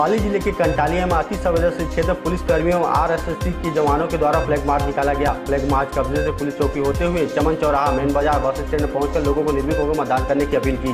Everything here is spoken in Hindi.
पाली ज़िले के कंटालिया में अति संवेदनशील क्षेत्र पुलिस कर्मियों और आरएसएससी के जवानों के द्वारा फ्लैग मार्च निकाला गया। फ्लैग मार्च कब्जे से पुलिस चौकी होते हुए चमन चौराहा मेन बाज़ार बस स्टैंड पहुंचकर लोगों को निर्मित होकर मतदान करने की अपील की।